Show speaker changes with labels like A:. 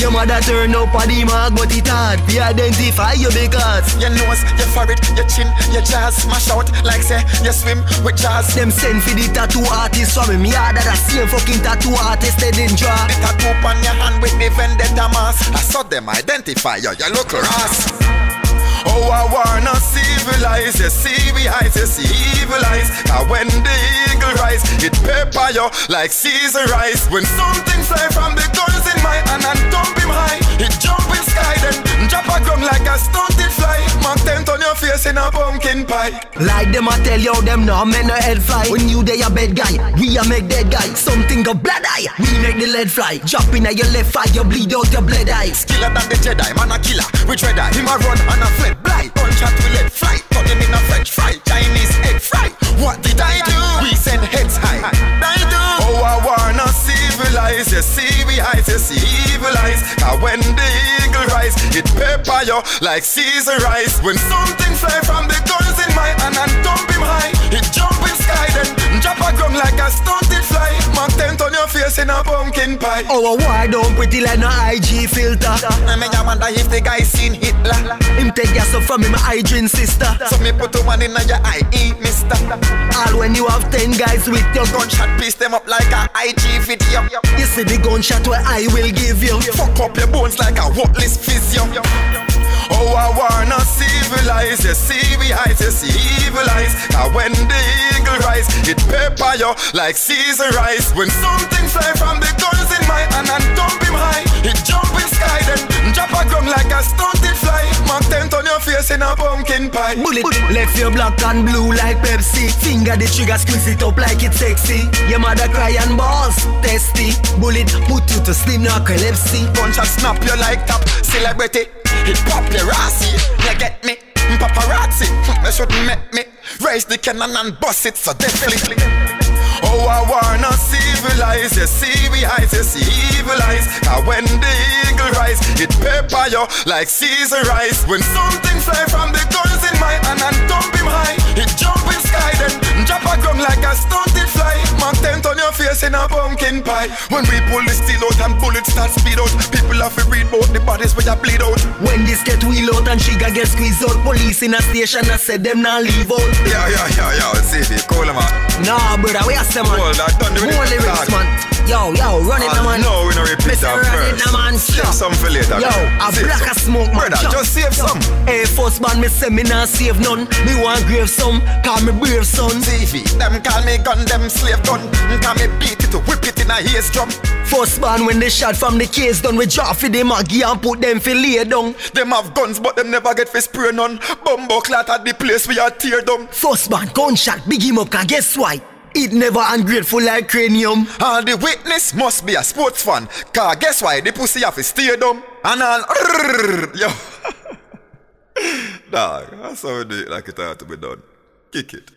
A: Your mother turn up on the mark, but it hard We identify you because.
B: Your nose, your forehead, your chin, your jaws Smash out like say you swim with jazz
A: Them send for the tattoo artist from Yeah, that the same fucking tattoo artist they didn't draw.
B: The tattoo on your hand with the vendetta mask. I saw them identify you, you look ass Oh, I wanna civilize, you see we eyes, you see evil eyes Cause when the rise, it pepper you like season rice. When something fly from the guns in my hand and dump him high It jump in sky then drop a gun like a stunted fly. Mark tent on your face in a pumpkin pie.
A: Like them I tell you them no men no head fly. When you they a bad guy, we a make dead guy. Something go blood eye, we make the lead fly. Drop in at your left eye, you bleed out your blood eye.
B: Killer than the Jedi, man a killer. Which red eye, him a run and a fled blind Gunshot we let fly, turn him in a civilize, you see we eyes, you see evil eyes. Cause when the eagle rise, it pepper you like season rice. When something fly from the guns in my hand and dump him high It jump in sky then drop a gun like a stunted fly. Mark tent on your face in a pumpkin pie.
A: Oh, why don't pretty like no IG filter.
B: I mean, I wonder if the guy seen Hitler.
A: Him take your stuff from him hygiene sister
B: So me put a one in your eye, eh, mister.
A: All when you have ten guys with your gun
B: Gunshot piece them up like a IG video.
A: You see the gunshot where I will give you
B: Fuck up your bones like a worthless physio. Oh, I wanna civilize, you see we eyes, you see evil eyes. Cause when the eagle rise, it pepper you like season rice. When something fly from the guns in my hand and dump him high, pie.
A: Bullet left your black and blue like Pepsi Finger the trigger, squeeze it up like it's sexy Your mother cry and balls, testy Bullet put you to sleep, narcolepsy
B: Gunshot snap you like top celebrity. It pop your assy, you get me? Mm, paparazzi, mm, they shouldn't make me raise the cannon and bust it so definitely. Oh, I wanna civilize, you see we eyes, you see evil eyes. Cause when the eagle rise, it pepper you like season rice. When something in a pumpkin pie. When we pull the steel out and bullets start speed out, people have to read about the bodies where you bleed out.
A: When this get and trigger get squeezed out Police in a station I said them not leave out
B: Yeah, yeah, yeah, yeah, see me, cool man.
A: Nah brother, we are say man
B: Hold that, done the
A: More
B: lyrics,
A: man Yo, yo, run it man
B: No, we no repeat that
A: Run it
B: first.
A: now man
B: Save some for later.
A: Yo, a
B: Save
A: black
B: some.
A: a smoke man
B: Brother,
A: Chop.
B: just save
A: Yo.
B: some.
A: Hey, first man, me say me not save none Me want grave some, call me brave son
B: TV, them call me gun, them slave gun. Call me beat it, to whip it in a ears drum.
A: First man, when they shot from the case done We drop for the maggie and put them for lay down
B: Them have guns, but them never get for spray none. Bumbo clat at the place we are tear down.
A: First man, gunshot, big him up, cause guess why? It never ungrateful like cranium
B: All the witness must be a sports fan. Cause guess why? The pussy have to stay dumb. And all, yo. Dog, that's how we do it like it ought to be done. Kick it.